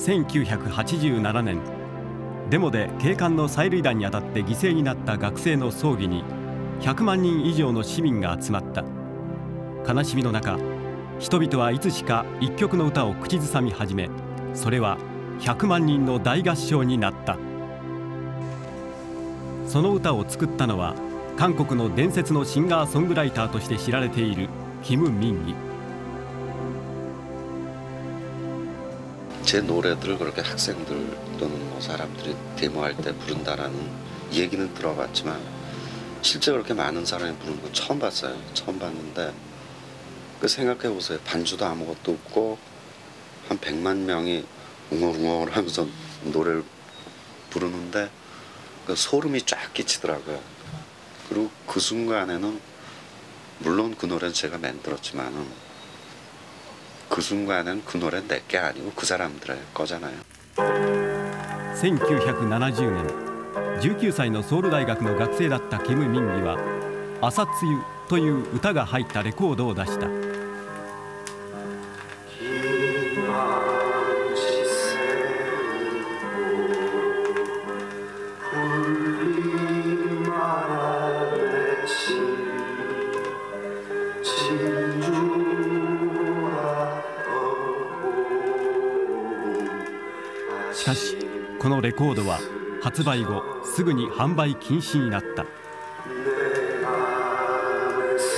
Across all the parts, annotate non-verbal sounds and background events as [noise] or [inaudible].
1987年デモで警官の催涙弾に当たって犠牲になった学生の葬儀に100万人以上の市民が集まった。悲しみの中人々はいつしか一曲の歌を口ずさみ始めそれは100万人の大合唱になった。その歌を作ったのは韓国の伝説のシンガーソングライターとして知られているキム・ミンギ。 제 노래들을 그렇게 학생들 또는 뭐 사람들이 데모할 때 부른다라는 얘기는 들어봤지만 실제 그렇게 많은 사람이 부르는 건 처음 봤어요 처음 봤는데 그 생각해 보세요 반주도 아무것도 없고 한 100만 명이 웅얼웅얼 하면서 노래를 부르는데 그 소름이 쫙 끼치더라고요 그리고 그 순간에는 물론 그 노래는 제가 만들었지만은 그순간엔그노래는내게아니고그사람들의거잖아요1970年19歳のソウル大学の学生だったキム・ミンギは「朝露」という歌が入ったレコードを出した しかしこのレコードは発売後すぐに販売禁止になった。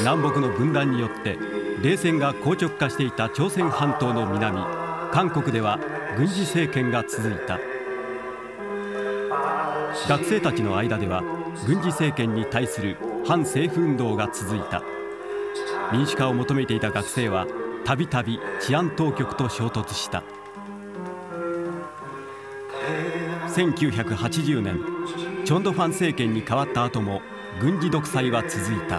南北の分断によって冷戦が硬直化していた朝鮮半島の南韓国では軍事政権が続いた。学生たちの間では軍事政権に対する反政府運動が続いた。民主化を求めていた学生はたびたび治安当局と衝突した。1980年チョンドファン政権に変わった後も軍事独裁は続いた。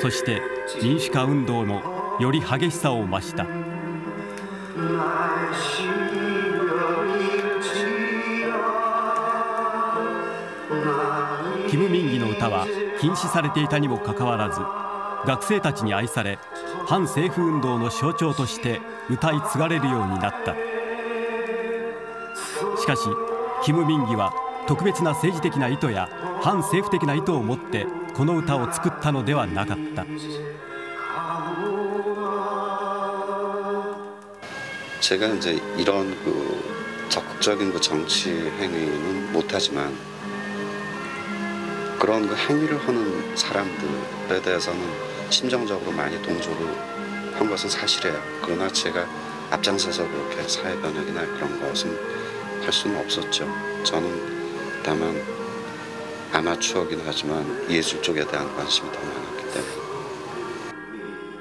そして民主化運動もより激しさを増した。キム・ミンギの歌は禁止されていたにもかかわらず学生たちに愛され反政府運動の象徴として歌い継がれるようになったしかしキム・ミンギは特別な政治的な意図や反政府的な意図を持ってこの歌を作ったのではなかった제가이제이런그적극적인그정치행위는못하지만 그런그행위를하는사람들에대해서는 심정적으로 많이 동조를 한 것은 사실이에요. 그러나 제가 앞장서서 그렇게 사회 변혁이나 그런 것은 할 수는 없었죠. 저는 다만 아마추어긴 하지만 예술 쪽에 대한 관심이 더 많았기 때문에.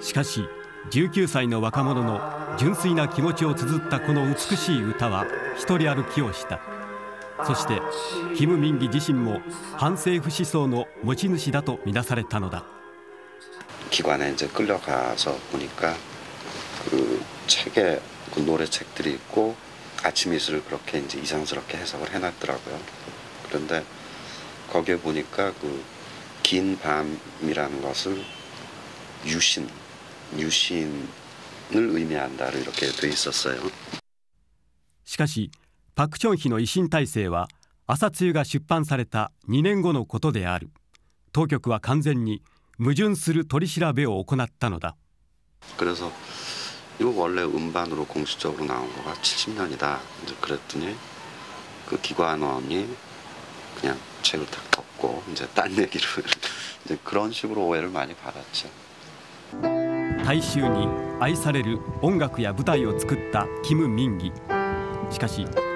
しかし19歳の若者の純粋な気持ちを綴ったこの美しい歌は一人歩きをした そしてキム・ミンギ自身も反政府思想の持ち主だと見なされたのだ 기관에 이제 끌려가서 보니까 그 책에 그 노래책들이 있고 아침 이슬을 그렇게 이제 이상스럽게 해석을 해놨더라고요. 그런데 거기에 보니까 그 긴 밤이라는 것을 유신, 유신을 의미한다를 이렇게 돼 있었어요. しかし パク・チョンヒの維新体制は朝露が出版された2年後のことである当局は完全に矛盾する取り調べを行ったのだ 그래서 이거 원래 음반으로 공식적으로 나온 거가 70년이다. 이제 그랬더니 그 기관원이 그냥 책을 탁 덮고 이제 딴 얘기를 [laughs] 이제 그런 식으로 오해를 많이 받았죠. 大衆に愛される音楽や舞台を作ったキム・ミンギしかし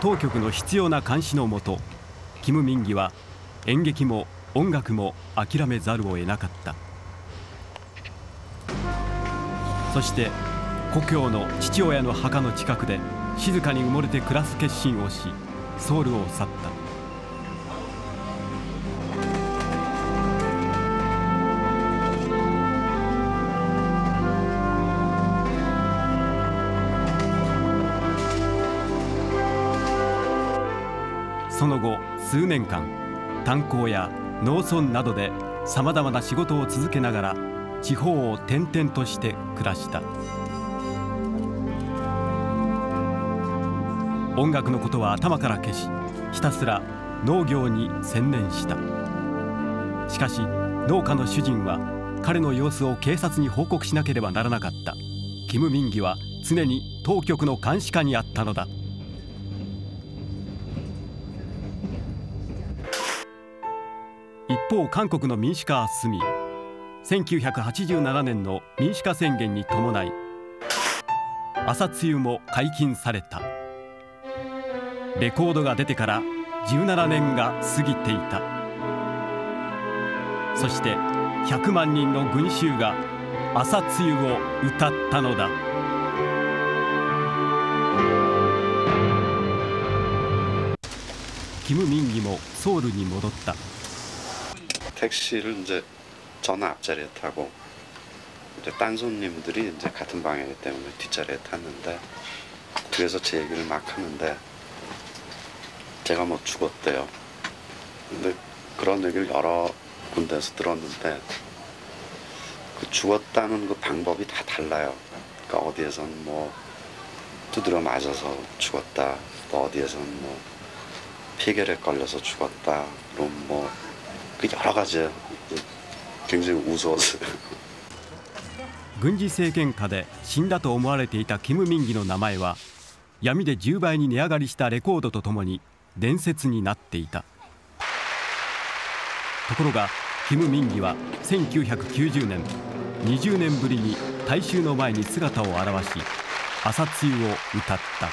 当局の必要な監視のもとキム・ミンギは演劇も音楽も諦めざるを得なかった。そして故郷の父親の墓の近くで静かに埋もれて暮らす決心をしソウルを去った。その後数年間炭鉱や農村などでさまざまな仕事を続けながら地方を転々として暮らした。音楽のことは頭から消しひたすら農業に専念した。しかし農家の主人は彼の様子を警察に報告しなければならなかった。キム・ミンギは常に当局の監視下にあったのだ。方韓国の民主化は進み1987年の民主化宣言に伴い朝露も解禁された。レコードが出てから17年が過ぎていた。そして100万人の群衆が朝露を歌ったのだ。キム・ミンギもソウルに戻った。 택시를 이제 저는 앞자리에 타고 이제 딴 손님들이 이제 같은 방이기 때문에 뒷자리에 탔는데 뒤에서 제 얘기를 막 하는데 제가 뭐 죽었대요. 근데 그런 얘기를 여러 군데에서 들었는데 그 죽었다는 그 방법이 다 달라요. 그러니까 어디에선 뭐 두드려 맞아서 죽었다. 또 어디에선 뭐 피결에 걸려서 죽었다. 그럼 뭐그 여러 가지 굉장히 우스웠어요. 軍事政権下で死んだと思われていたキム・ミンギの名前は闇で10倍に値上がりしたレコードとともに伝説になっていたところがキム・ミンギは1990年20年ぶりに大衆の前に姿を現し朝露を歌った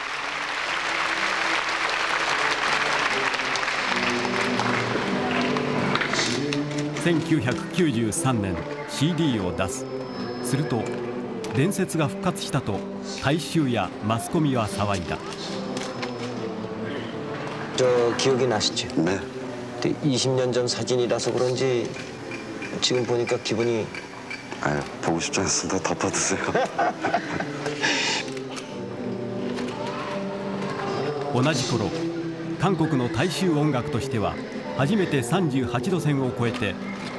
1993年 CD を出すすると伝説が復活したと大衆やマスコミは騒いだ 저 기억이 나시죠? 네. 근데 20년 전 사진이라서 그런지 지금 보니까 기분이 아 보고 싶지 않습니다. 덮어두세요. 同じ頃韓国の大衆音楽としては初めて38度線を越えて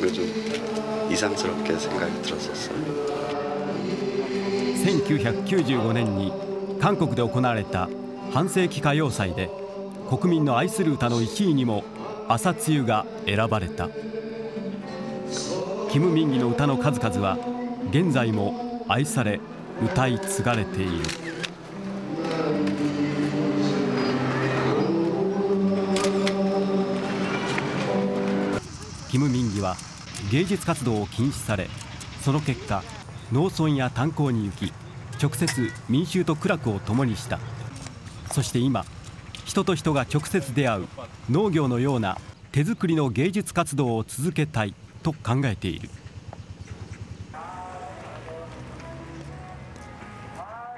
그게 좀 이상스럽게 생각이 들었었어요. 1995年に韓国で行われた半世紀歌謡祭で国民の愛する歌の1位にも「朝露」が選ばれたキム・ミンギの歌の数々は現在も愛され歌い継がれているキム・ミンギは 芸術活動を禁止されその結果農村や炭鉱に行き直接民衆と苦楽を共にした。そして今人と人が直接出会う農業のような手作りの芸術活動を続けたいと考えている。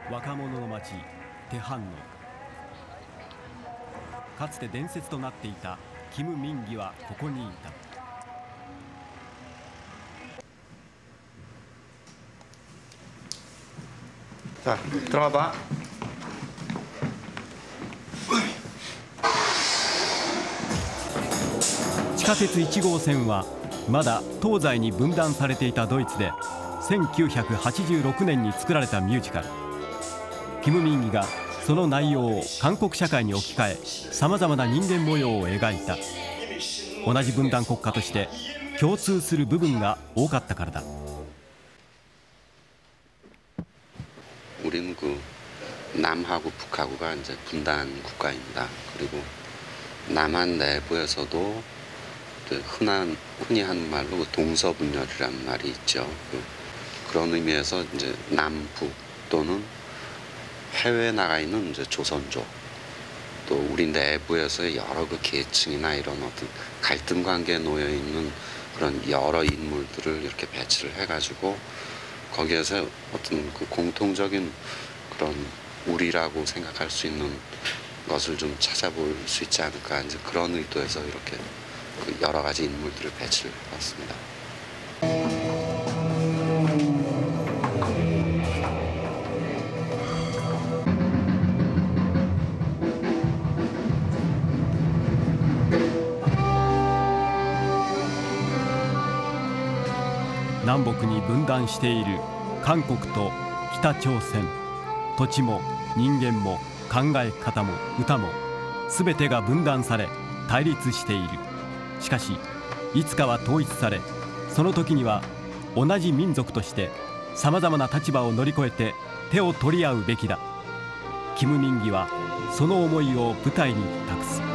若者の町テハンノ。かつて伝説となっていたキム・ミンギはここにいた。 자 들어가 봐. 지地下鉄1号線はまだ東西に分断されていたドイツで1986年に作られたミュージカルキム・ミンギがその内容を韓国社会に置き換えさまざまな人間模様を描いた同じ分断国家として共通する部分が多かったからだ 우리는 그 남하고 북하고가 이제 분단 국가입니다. 그리고 남한 내부에서도 흔한 흔히 하는 말로 동서분열이라는 말이 있죠. 그, 그런 의미에서 이제 남북 또는 해외에 나가 있는 이제 조선족 또 우리 내부에서 여러 그 계층이나 이런 어떤 갈등 관계에 놓여 있는 그런 여러 인물들을 이렇게 배치를 해가지고 거기에서 어떤 그 공통적인 그런 우리라고 생각할 수 있는 것을 좀 찾아볼 수 있지 않을까 이제 그런 의도에서 이렇게 그 여러 가지 인물들을 배치를 해봤습니다. 断している韓国と北朝鮮。土地も人間も考え方も歌も全てが分断され対立している。しかしいつかは統一されその時には同じ民族としてさまざまな立場を乗り越えて手を取り合うべきだ。キム・ミンギはその思いを舞台に託す。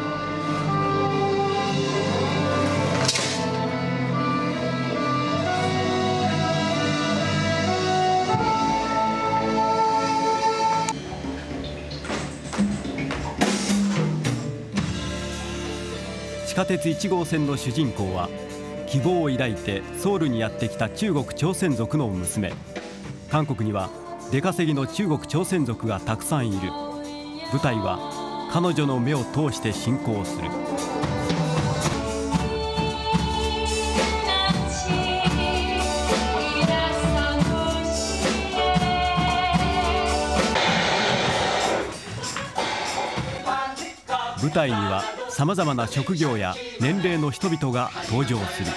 鉄1号線の主人公は希望を抱いてソウルにやってきた中国朝鮮族の娘。韓国には出稼ぎの中国朝鮮族がたくさんいる。舞台は彼女の目を通して進行する。舞台にはさまざまな職業や年齢の人々が登場する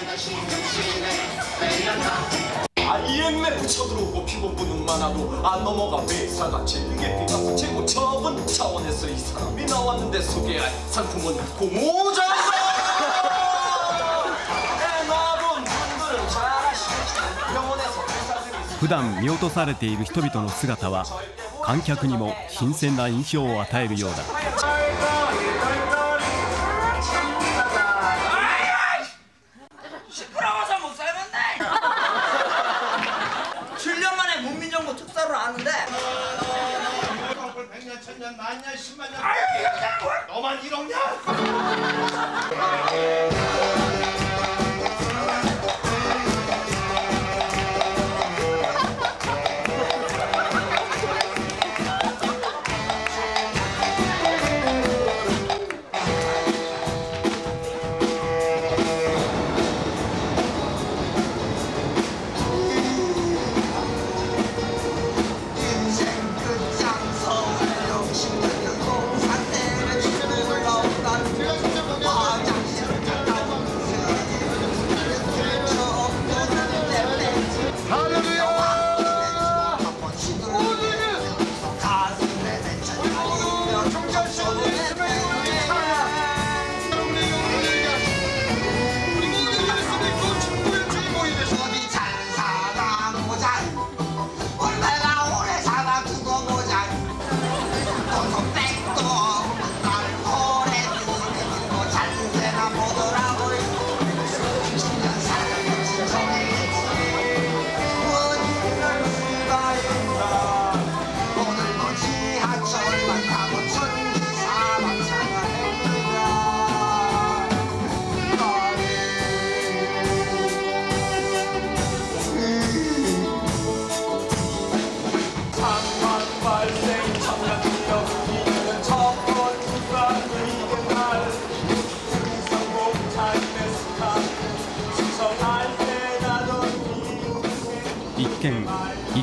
IMF 쳐들어오고 피고부는 많아도 안 넘어가 회사가 질리게 비가서 최고 처분 차원에서 이 사람이 나왔는데 소개할 상품은 고무장갑 나본 분들은 잘 아시겠죠 병원에서 의사들이 普段見落とされている人々の姿は観客にも新鮮な印象を与えるようだ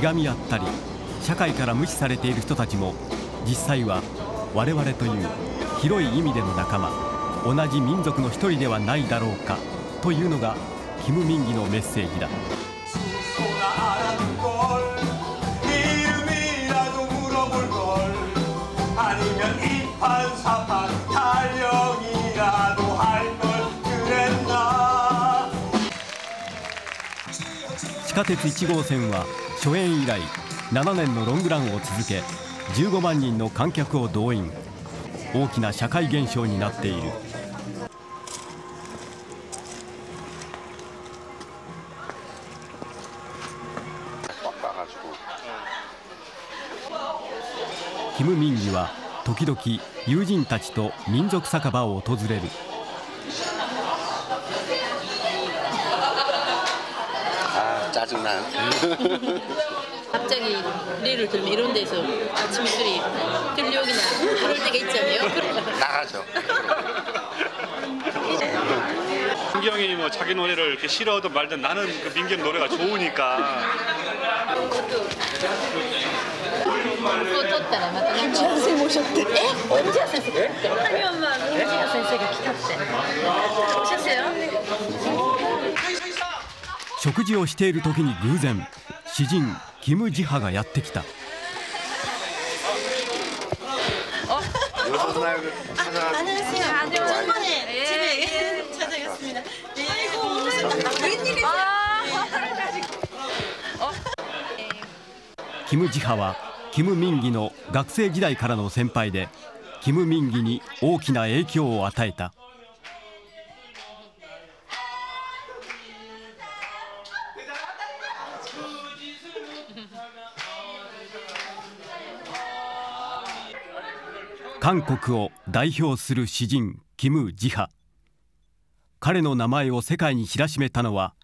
がみ合ったり社会から無視されている人たちも実際は我々という広い意味での仲間同じ民族の一人ではないだろうかというのがキム・ミンギのメッセージだ。地下鉄1号線は初演以来7年のロングランを続け15万人の観客を動員。大きな社会現象になっている。キム・ミンギは時々友人たちと民族酒場を訪れる 짜증나요. [laughs] 갑자기 리를 들면 이런 데서 아침 술이 들려오기나 그럴 때가 있잖아요. 나가죠. [laughs] 민경이 뭐 자기 노래를 이렇게 싫어하든 말든 나는 그 민경 노래가 좋으니까. 어, 김치한 쌤 오셨대. 언제 왔어요? 한이 엄마 언제 왔어요? 기타 쌤. 食事をしている時に偶然詩人キム・ジハがやってきたキム・ジハはキム・ミンギの学生時代からの先輩でキム・ミンギに大きな影響を与えた。韓国を代表する詩人キム・ジハ彼の名前を世界に知らしめたのは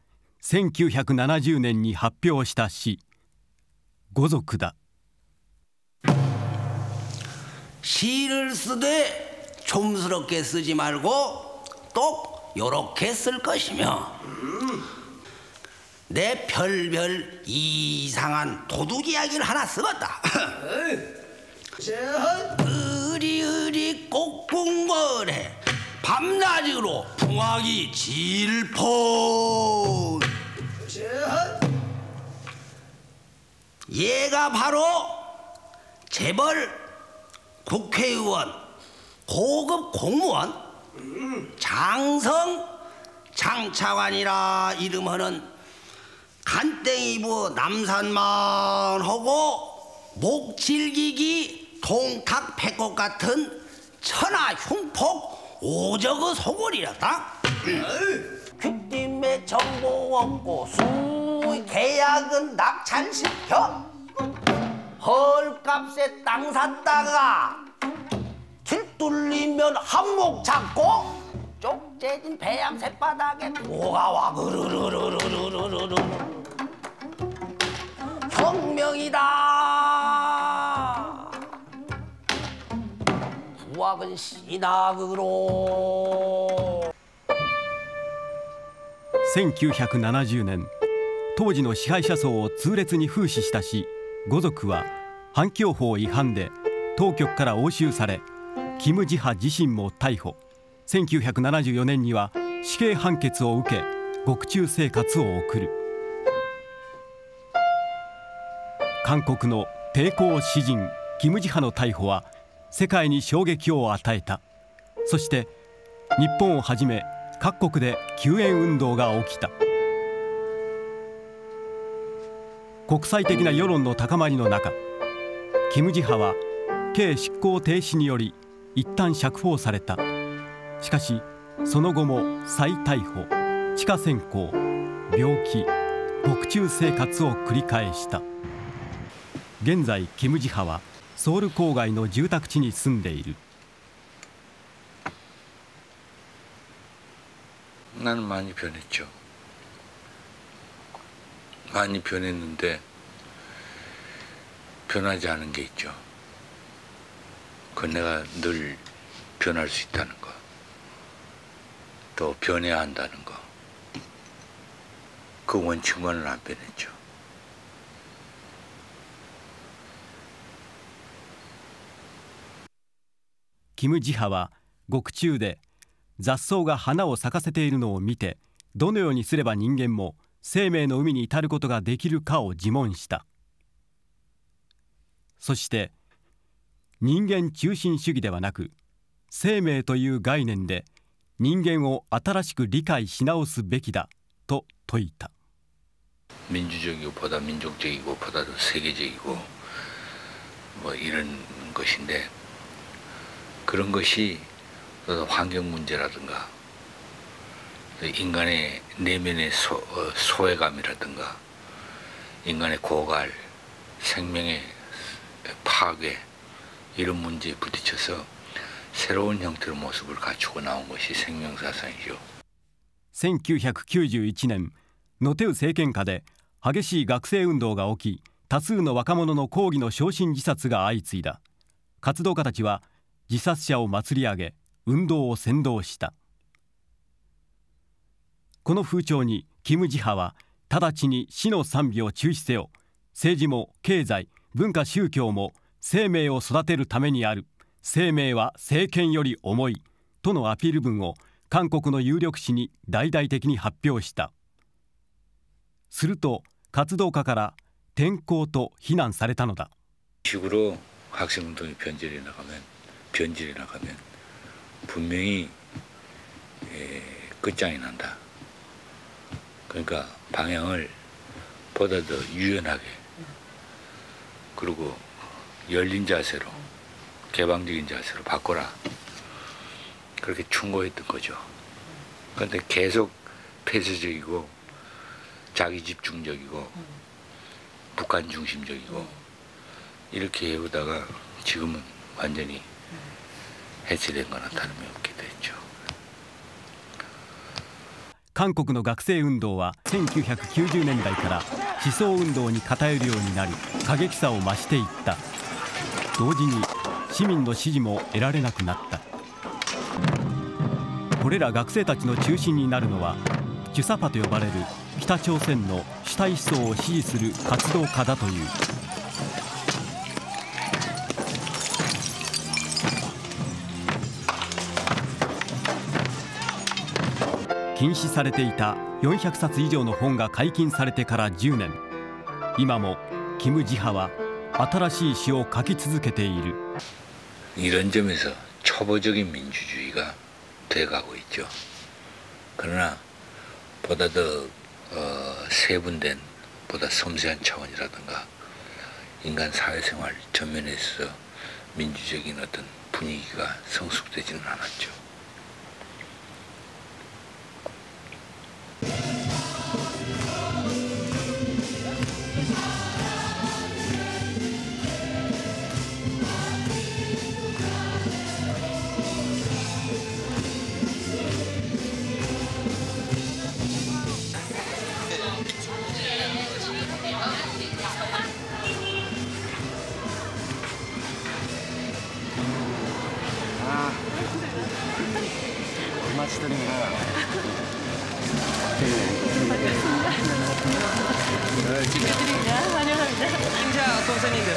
1970年に発表した詩「五族」だ 시를 쓰되 촌스럽게 쓰지 말고 똑 요렇게 쓸 것이며 내 별별 이상한 도둑 이야기를 하나 쓰겠다 으리으리 꼭꿍거래 밤낮으로 풍악이 질펀 얘가 바로 재벌 국회의원 고급 공무원 장성 장차관이라 이름하는 간땡이 부 남산만 하고 목 질기기 동탁 패꽃 같은 천하 흉폭 오저그 소골이었다. 귓김에 정보 없고 수 계약은 낙찰시켜. 헐값에 땅 샀다가 길 뚫리면 한몫 잡고 쪽재진 배양 쇳바닥에 뭐가 와. 그르르르르르르르. 혁명이다 我跟シーグロ1970年当時の支配者層を痛烈に風刺したし五族は反共法違反で当局から押収されキム・ジハ自身も逮捕1974年には死刑判決を受け獄中生活を送る韓国の抵抗詩人キム・ジハの逮捕は世界に衝撃を与えた。そして日本をはじめ各国で救援運動が起きた。国際的な世論の高まりの中キム・ジハは刑執行停止により一旦釈放された。しかしその後も再逮捕地下潜行病気獄中生活を繰り返した。現在キム・ジハはソウル郊外の住宅地に住んでいる 나는 많이 변했죠. 많이 변했는데 변하지 않은 게 있죠. 그건 내가 늘 변할 수 있다는 거. 또 변해야 한다는 거. 그 원칙만은 안 변했죠. キム・ジハは獄中で雑草が花を咲かせているのを見てどのようにすれば人間も生命の海に至ることができるかを自問したそして人間中心主義ではなく生命という概念で人間を新しく理解し直すべきだと説いた 민주적이고 보다 민족적이고 보다 더 세계적이고 뭐 이런 것인데 그런 것이 어떤 환경 문제라든가 인간의 내면의 소, 어, 소외감이라든가 인간의 고갈, 생명의 파괴 이런 문제에 부딪혀서 새로운 형태의 모습을 갖추고 나온 것이 생명사상이죠. 1991年ノテウ政権下で激しい学生運動が起き多数の若者の抗議の焼身自殺が相次いだ活動家たちは 自殺者を祭り上げ運動を先導した。この風潮にキム・ジハは直ちに死の賛美を中止せよ。政治も経済文化宗教も生命を育てるためにある。生命は政権より重い。とのアピール文を韓国の有力紙に大々的に発表した。すると活動家から転校と非難されたのだ。 변질이 나가면 분명히 에, 끝장이 난다. 그러니까 방향을 보다 더 유연하게 그리고 열린 자세로 개방적인 자세로 바꿔라. 그렇게 충고했던 거죠. 그런데 계속 폐쇄적이고 자기 집중적이고 북한 중심적이고 이렇게 해오다가 지금은 완전히 韓国の学生運動は1990年代から思想運動に偏るようになり過激さを増していった同時に市民の支持も得られなくなったこれら学生たちの中心になるのはジュサパと呼ばれる北朝鮮の主体思想を支持する活動家だという。禁止されていた400冊以上の本が解禁されてから10年今もキム・ジハは新しい詩を書き続けている 이런 점에서 초보적인 민주주의가 돼가고 있죠. 그러나 보다 더 어, 세분된 보다 섬세한 차원이라든가 인간 사회생활 전면에서 민주적인 어떤 분위기가 성숙되지는 않았죠. 말씀하시더니가 축하드립니다. 환영합니다. 임자 선생님들.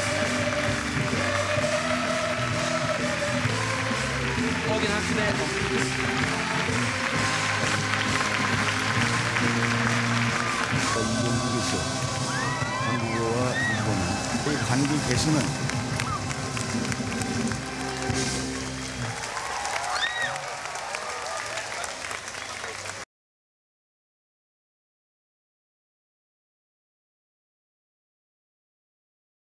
거긴 학습에 어, 한국어와 일본어. 여기 관계 계시면